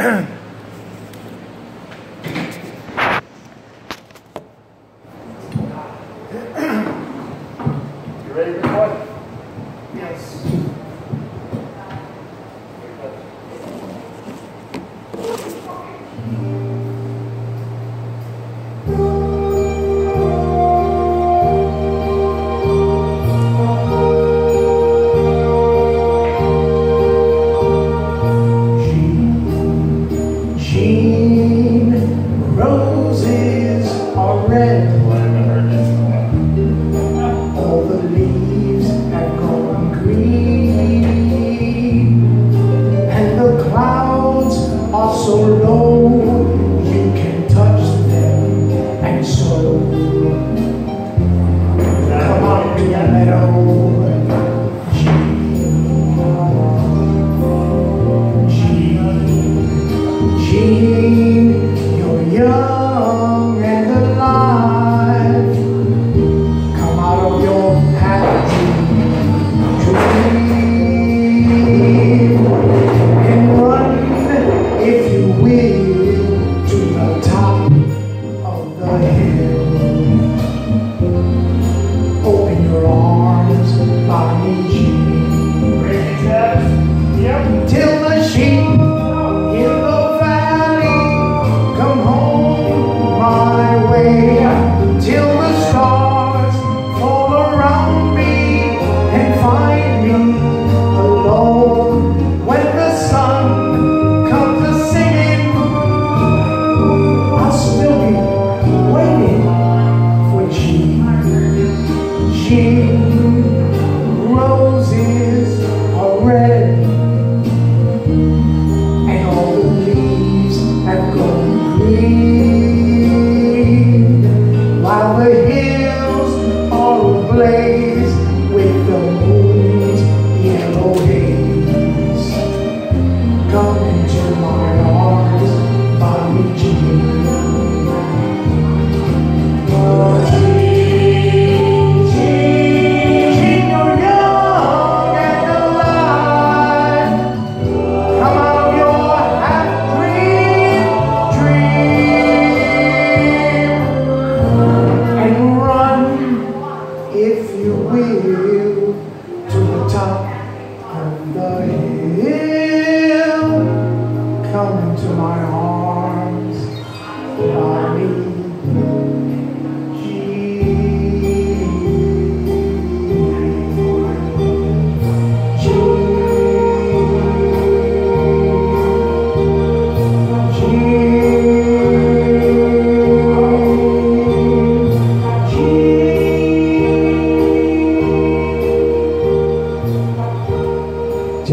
you ready to record? You. if you will, to the top of the hill.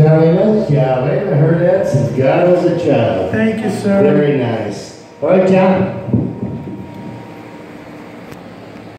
Tommy job. I heard that since God was a child. Thank you, sir. Very nice. All right, John.